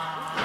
아.